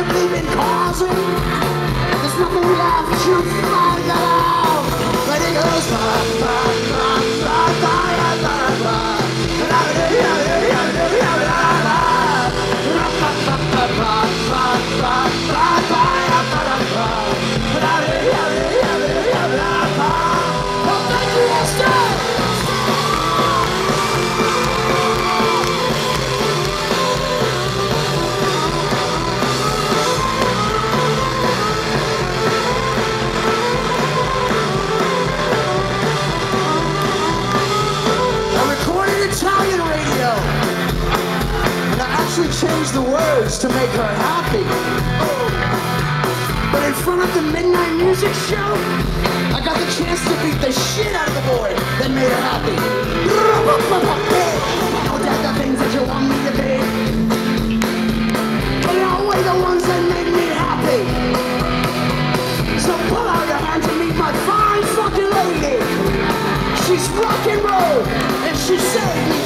We've been causing. There's nothing left to find out. But it goes bye. used the words to make her happy. But in front of the midnight music show, I got the chance to beat the shit out of the boy that made her happy. All that the things that you want me to be. But always the ones that made me happy. So pull out your hand to meet my fine fucking lady. She's rock and roll, and she saved me.